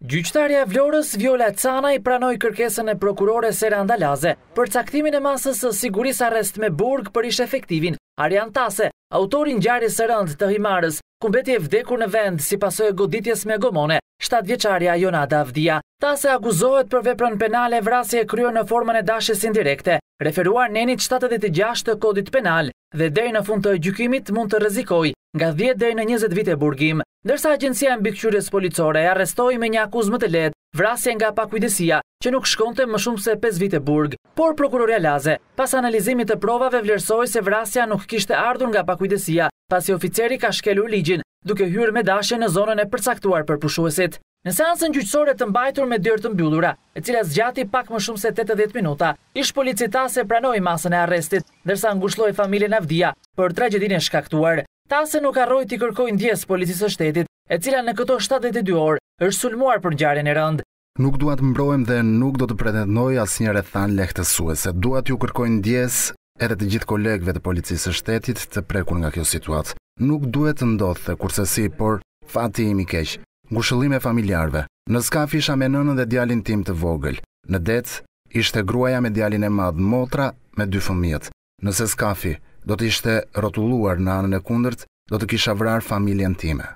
Gjyqtarja e Vlorës, Viola Canaj, pranoi kërkesën e prokurores Eranda Laze për caktimin e masës së sigurisë arrest me burg për ish efektivin Arjan Tase, autor i ngjarjes së rëndë të Himarës, ku mbeti e vdekur në vend si pasojë e goditjes me gomone, 7-vjeçarja Jonada Avdia. Tase akuzohet për veprën penale vrasje e kryer në formën e dashjes indirekte, referuar nenit 76 të kodit penal, dhe deri në fund të gjykimit mund të rrezikojë nga dhjetë deri në njëzet vite burgim, ndërsa agjencia e mbikëqyrjes policore e arrestoi me një akuzë më të lehtë, vrasje nga pakujdesia, që nuk shkonte më shumë se pesë vite burg. Por prokurorja Laze, pas analizimit të provave vlerësoi se vrasja nuk kishte ardhur nga pakujdesia, pasi oficeri ka shkelur ligjin, duke hyrë me dashje në zonën e përcaktuar për pushuesit. Në seancën gjyqësore të mbajtur me dyer të mbyllura, e cila zgjati pak më shumë se tetëdhjetë minuta, ish-polici Tase pranoi masën e arrestit, ndërsa ngushëlloi familjen Avdia për tragjedinë e shkaktuar. Tase nuk harroi t'i kërkojë ndjesë Policisë së Shtetit, e cila në këto shtatëdhjetë e dy orë është sulmuar për ngjarjen e rëndë. Nuk dua të mbrohem dhe nuk do të pretendoj asnjë rrethanë lehtësuese. Dua t'u kërkoj ndjesë edhe të gjithë kolegëve të Policisë së Shtetit të prekur nga kjo situatë. Nuk duhet të ndodhte kurrsesi, por fati im i keq. Ngushëllime familjarëve. Në skaf isha me nënën dhe djalin tim të vogël. Në det ishte gruaja me djalin e madh, motra me dy fëmijët. Nëse skafi do të ishte rrotulluar në anën e kundërt, do të kisha vrarë familjen time.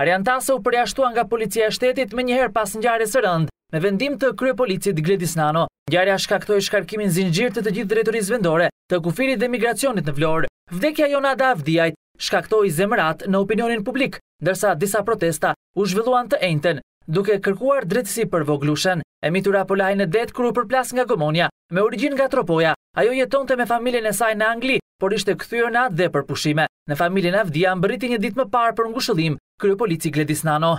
Arjan Tase u përjashtua nga Policia e Shtetit menjëherë pas ngjarjes së rëndë, me vendim të kryepolicit Gledis Nano. Ngjarja shkaktoi shkarkimin zinxhir të të gjithë Drejtorisë Vendore të Kufirit dhe Migracionit në Vlorë. Vdekja e Jonada Avdiajt shkaktoi zemëratë në opinionin publik, ndërsa disa protesta u zhvilluan të enjten, duke kërkuar drejtësi për vogëlushen. E mitura po lahej në det kur u përplas nga gomonia, me origjinë nga Tropoja, ajo jetonte me familjen e saj në Angli, por ishte kthyer në atdhe për pushime. Në familjen Avdia mbërriti një ditë më parë për ngushëllim kryepolici Gledis Nano.